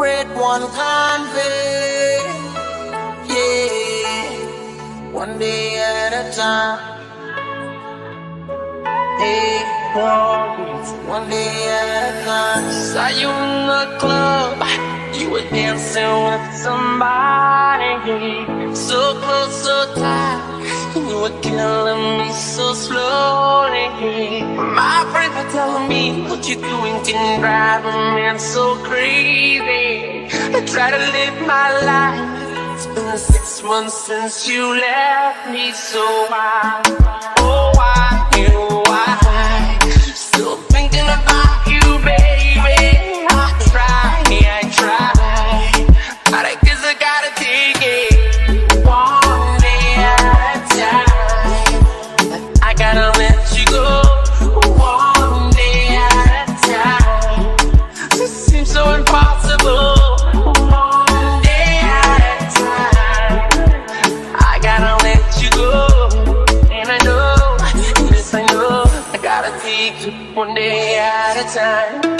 make one convey. Yeah, one day at a time. Hey, one day at a time. Saw you in the club. You were dancing with somebody. So close, so tight. You were killing me so slowly. My friends were telling me you're doing can drive a man so crazy. I try to live my life. It's been six months since you left me, so why, one day at a time.